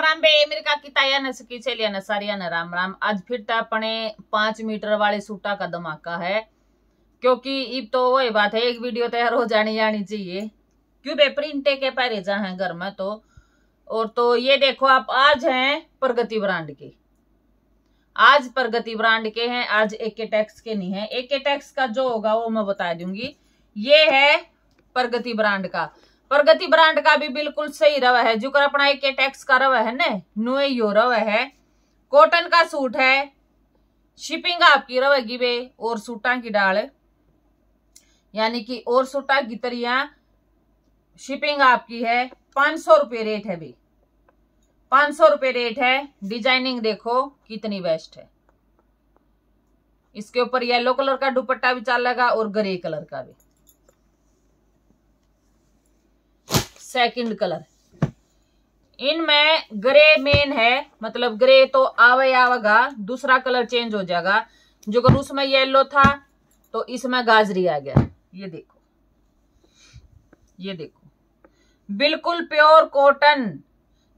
बे America की ताया न सकी चलिया न सारिया न राम राम। आज फिर तो अपने पाँच मीटर वाले सूटा का धमाका है। क्योंकि अब तो वही बात है, एक वीडियो तैयार हो जानी जानी चाहिए। क्यों बे, प्रिंटे के पहरे जा है घर में तो। और तो ये देखो, आप आज हैं प्रगति ब्रांड के। आज प्रगति ब्रांड के हैं, आज एक के टैक्स के नहीं है। एक के टैक्स का जो होगा वो मैं बता दूँगी। ये है प्रगति ब्रांड का। प्रगति ब्रांड का भी बिल्कुल सही रवा है। जो अपना एक टैक्स का रवा है ना? नुए यो रवा है। कॉटन का सूट है। शिपिंग आपकी रहेगी वे और सूटा की डाल। यानी कि और सूटा की तरिया शिपिंग आपकी है। पाँच सौ रुपये रेट है भी पाँच सौ रुपये रेट है। डिज़ाइनिंग देखो, कितनी बेस्ट है। इसके ऊपर येलो कलर का दुपट्टा भी चलेगा और ग्रे कलर का भी। सेकंड कलर इनमें ग्रे मेन है मतलब ग्रे तो आवे आवेगा, दूसरा कलर चेंज हो जाएगा। जो अगर उसमें येलो था तो इसमें गाजरी आ गया। ये देखो। ये देखो। बिल्कुल प्योर कॉटन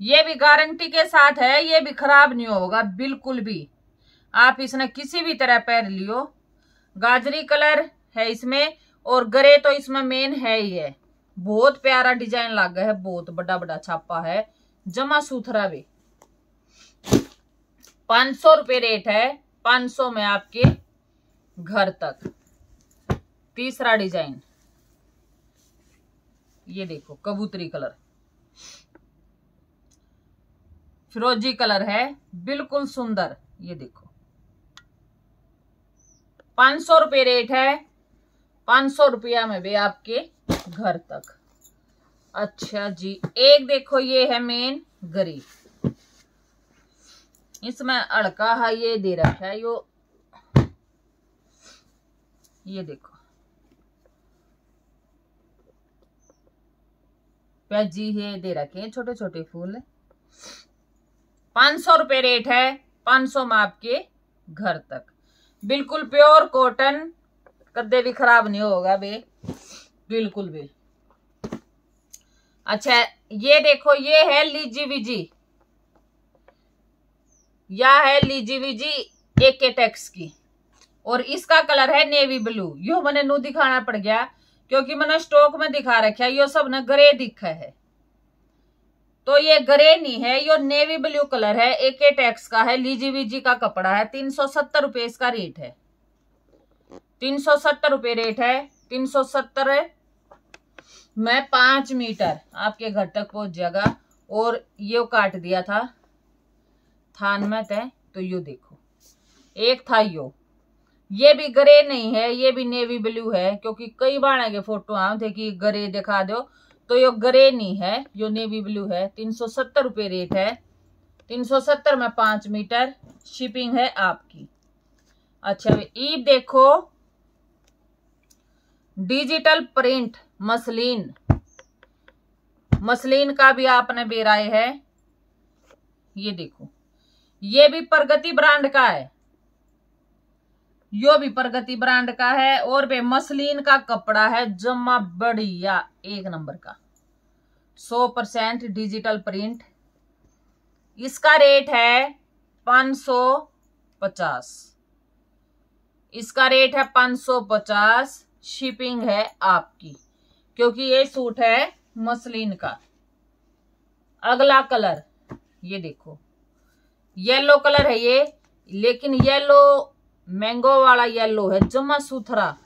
ये भी गारंटी के साथ है, ये भी खराब नहीं होगा, बिल्कुल भी। आप इसने किसी भी तरह पहन लियो। गाजरी कलर है इसमें, और ग्रे तो इसमें मेन है ही है। बहुत प्यारा डिज़ाइन लगा है, बहुत बड़ा बड़ा छापा है। जमा सुथरा भी। पाँच सौ रुपये रेट है, पाँच सौ में आपके घर तक। तीसरा डिज़ाइन। ये देखो, कबूतरी कलर। फिरोजी कलर है, बिल्कुल सुंदर। ये देखो। पाँच सौ रुपये रेट है, पाँच सौ रुपया में भी आपके घर तक। अच्छा जी, एक देखो, ये है मेन गरीब। इसमें अड़का है, ये दे रखा है, यो ये देखो। प्याजी है, दे रखे हैं छोटे छोटे फूल। पाँच सौ रुपये रेट है, पाँच सौ में आपके घर तक। बिल्कुल प्योर कॉटन, कदे भी खराब नहीं होगा बे। बिल्कुल भी अच्छा ये देखो, ये है लीजी विजी। या है लीजी विजी एक के टैक्स की। और इसका कलर है नेवी ब्लू। यो मैंने नू दिखाना पड़ गया, क्योंकि मैंने स्टॉक में दिखा रखा यो सबने ग्रे दिखा है। तो ये ग्रे नहीं है, यो नेवी ब्लू कलर है एक टैक्स का है, लीजी वीजी का कपड़ा है, तीन सौ सत्तर रुपये इसका रेट है। तीन सौ सत्तर रुपये रेट है, तीन सौ सत्तर में पाँच मीटर आपके घर तक पहुँच जाएगा। और यो काट दिया था। थान में तय तो यो देखो। एक था यो। ये भी ग्रे नहीं है, ये भी नेवी ब्लू है, क्योंकि कई बार के फ़ोटो आए थे कि ग्रे दिखा दो। तो यो ग्रे नहीं है, यो नेवी ब्लू है। तीन सौ सत्तर रुपये रेट है। तीन सौ सत्तर में पाँच मीटर शिपिंग है आपकी। अच्छा ईब देखो। Digital print muslin. मसलिन का भी आपने बेराए है। ये देखो। ये भी प्रगति ब्रांड का है। यो भी प्रगति ब्रांड का है और भी मसलिन का कपड़ा है जमा बढ़िया, एक नंबर का। सौ परसेंट डिजिटल प्रिंट। इसका रेट है पाँच सौ पचास। इसका रेट है पाँच सौ पचास। शिपिंग है आपकी, क्योंकि ये सूट है मसलिन का। अगला कलर, ये देखो। येलो कलर है ये, लेकिन येलो, मैंगो वाला येलो है, जमा सुथरा।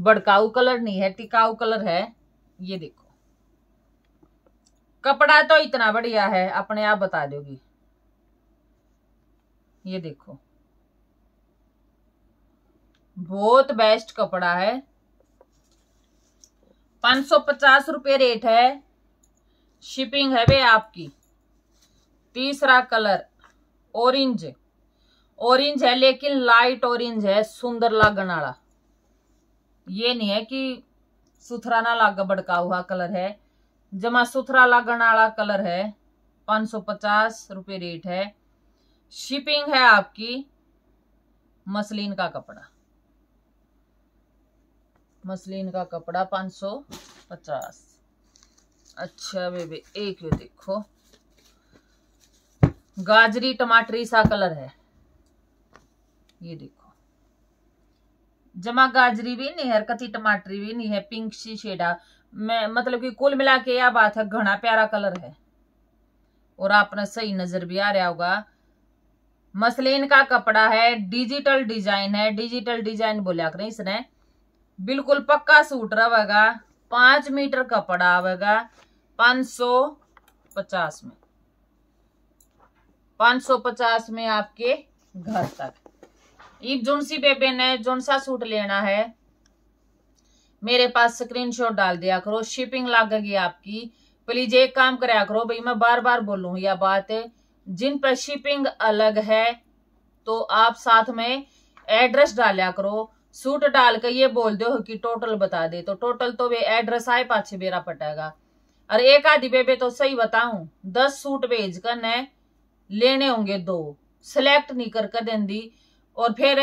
बड़काऊ कलर नहीं है, टिकाऊ कलर है, ये देखो। कपड़ा तो इतना बढ़िया है, अपने आप बता दोगी। ये देखो। बहुत बेस्ट कपड़ा है। पाँच सौ पचास रुपये रेट है। शिपिंग है वे आपकी। तीसरा कलर ऑरेंज ऑरेंज है लेकिन लाइट ऑरेंज है, सुंदर लागन वाला ये नहीं है कि सुथरा ना लागा बड़का हुआ कलर है। जमा सुथरा लागन वाला कलर है। पाँच सौ पचास रुपये रेट है। शिपिंग है आपकी मसलिन का कपड़ा। मसलिन का कपड़ा पाँच सौ पचास। अच्छा बेबे, एक ये देखो। गाजरी टमाटरी सा कलर है। ये देखो। जमा गाजरी भी नहीं है कथी टमाटरी भी नहीं है, पिंक सी शेडा मैं मतलब कि कुल मिला के यह बात है, घना प्यारा कलर है। और आपने सही नज़र भी आ रहा होगा। मसलिन का कपड़ा है, डिजिटल डिज़ाइन है, डिजिटल डिज़ाइन बोलिया करें इसने। बिल्कुल पक्का सूट रहेगा पाँच मीटर कपड़ा आवेगा पाँच सौ पचास में। पाँच सौ पचास में आपके घर तक। इब जोन सी बेबे ने जोन सा सूट लेना है। मेरे पास स्क्रीनशॉट डाल दिया करो। शिपिंग लगेगी आपकी। प्लीज़ एक काम कराया करो भाई, मैं बार बार बोलू यह बात। जिन पर शिपिंग अलग है तो आप साथ में एड्रेस डालिया करो। सूट डाल के ये बोल दो कि टोटल बता दे। तो टोटल तो वे एड्रेस आए पाछे बेरा पटेगा और एक आधी बेबे तो सही बताऊँ, दस सूट भेज कर न लेने होंगे दो। सिलेक्ट नहीं कर कर देंगी और फिर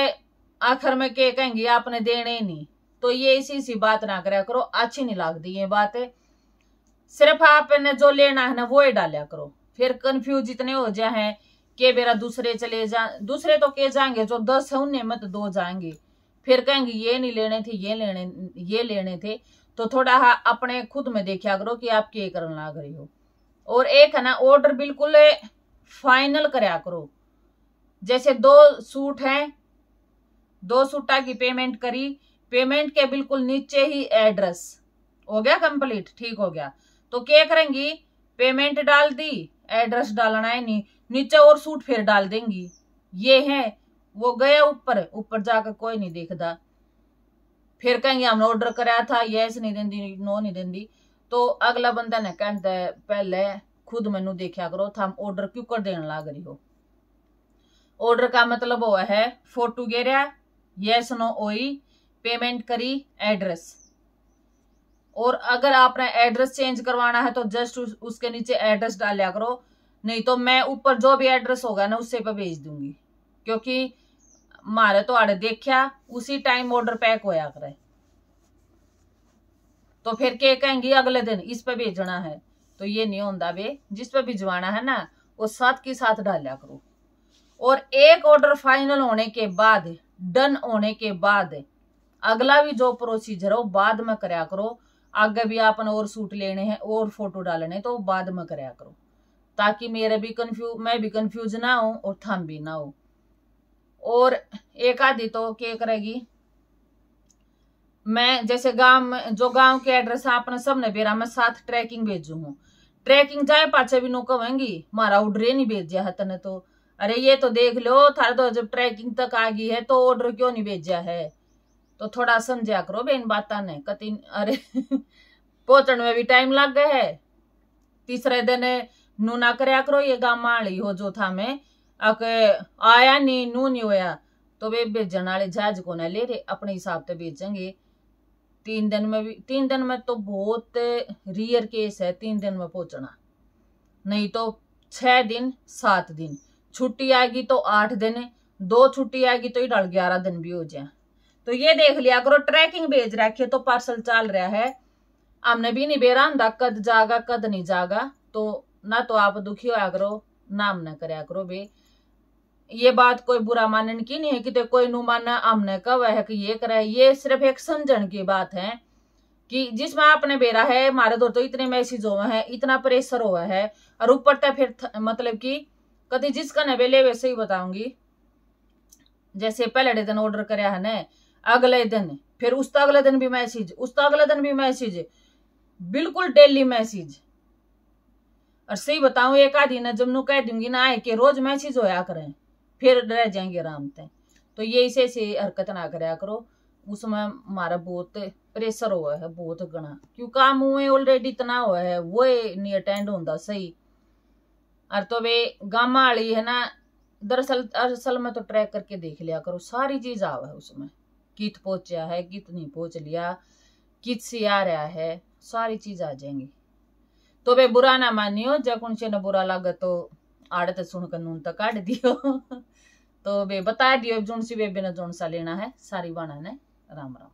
आखिर में के कहेंगे, आपने देने ही नहीं। तो ये इसी सी बात ना करा करो, अच्छी नहीं लगती ये बात। सिर्फ़ आपने जो लेना है ना, वो ही डालिया करो। फिर कंफ्यूज इतने हो जाए के बेरा दूसरे चले जा, दूसरे तो के जाएँगे, जो दस है उन्हें मत दो जाएँगे। फिर कहेंगे, ये नहीं लेने थे, ये लेने ये लेने थे। तो थोड़ा हा अपने खुद में देखा करो कि आप के करने लग रही हो। और एक है ना ऑर्डर बिल्कुल फाइनल कराया करो। जैसे दो सूट हैं, दो सूटा की पेमेंट करी पेमेंट के बिल्कुल नीचे ही एड्रेस हो गया कंप्लीट ठीक हो गया। तो क्या करेंगी? पेमेंट डाल दी एड्रेस डालना है नहीं नीचे और सूट फिर डाल देंगी। ये है वो गया ऊपर ऊपर जाकर कोई नहीं देखता। फिर कहेंगे हमने ऑर्डर कराया था यस नहीं देंदी नो नहीं देंदी। तो अगला बंदा ने कहता पहले खुद मैनू देखा करो था ऑर्डर क्यों कर देने लग रही हो? ऑर्डर का मतलब हुआ है फ़ोटो गेरिया यस नो ओई पेमेंट करी एड्रेस और अगर आपने एड्रेस चेंज करवाना है तो जस्ट उस, उसके नीचे एड्रेस डालिया करो। नहीं तो मैं ऊपर जो भी एड्रेस होगा ना उससे पर भेज दूँगी। क्योंकि मारे तो आड़े देखा उसी टाइम ऑर्डर पैक होया करे। तो फिर के कहेंगी, अगले दिन इस पे भेजना है। तो ये नहीं होता बे, जिस पे भिजवाना है ना वो साथ के साथ डालिया करो। और एक ऑर्डर फाइनल होने के बाद डन होने के बाद, अगला भी जो प्रोसीजर है बाद में कराया करो। आगे भी आपने और सूट लेने हैं, और फ़ोटो डालने तो बाद में कराया करो। ताकि मेरे भी कंफ्यूज मैं भी कंफ्यूज ना हो और थम भी ना हो और एक आधी तो क्या करेगी मैं जैसे गाँव में, जो गाँव के एड्रेस है आपने सबने बेरा मैं साथ ट्रैकिंग भेजू। हूँ ट्रैकिंग जाए पाचे भी नो कहेंगी मारा ऑर्डर नहीं भेजा है तने तो। अरे ये तो देख लो, थारे तो जब ट्रैकिंग तक आ गई है तो ऑर्डर क्यों नहीं भेजा है? तो थोड़ा समझा करो बे इन बात ने, कति अरे पहुँचने में भी टाइम लग गया है। तीसरे दिन नू ना करया करो, ये गाँव माली हो जो था मैं। आया नहीं, नू नहीं होया। तो वे भेजन वाले जहाज़ को ना ले रहे अपने हिसाब से भेजेंगे तीन दिन में भी तीन दिन में तो बहुत रियर केस है, तीन दिन में पहुँचना। नहीं तो छह दिन, सात दिन। छुट्टी आएगी तो आठ दिन दो छुट्टी आएगी तो इधर ग्यारह दिन भी हो जाए। तो ये देख लिया करो ट्रैकिंग भेज रखे तो पार्सल चल रहा है। हमने भी नहीं बेरा कद जागा, कद नहीं जागा। तो ना तो आप दुखी होया करो, ना करया करो बे ये बात कोई बुरा मानने की नहीं है कि कोई नु माना हमने कब है कि ये करे, ये सिर्फ़ एक समझन की बात है कि जिसमें आपने बेरा है, मारे दो तो इतने मैसेज हुए हैं, इतना प्रेशर हुआ है, और ऊपर तक फिर मतलब कि कभी जिसका न बेले वैसे ही बताऊँगी। जैसे पहले दिन ऑर्डर कराया है ना, अगले दिन, फिर उस अगले दिन भी मैसेज उस तो अगले दिन भी मैसेज, बिल्कुल डेली मैसेज। और सही बताऊँ, एक आधी न जब कह दूँगी ना आए कि रोज मैसेज होया करें। फिर रह जाएँगे आराम से तो ये इसे ऐसे हरकत ना कराया करो। उसमें हमारा बहुत प्रेशर हुआ है, बहुत गणा। क्यों काम हुए ऑलरेडी इतना हुआ है, वो नहीं अटेंड होता सही। और तो वे गामा वाली है ना, दरअसल, असल में तो ट्रैक करके देख लिया करो, सारी चीज़ आवा है उसमें कित पहुँचा है, कित नहीं पहुँच लिया, कित से आ रहा है, सारी चीज़ आ जाएँगी। तो वे बुरा ना मानियो, जब उनसे न बुरा लगे तो आड़े सुनकर नून तक काट दियो। तो बे बता दियो, जोन सी बेबे ने जोन सा लेना है, सारी बाना ने। राम राम।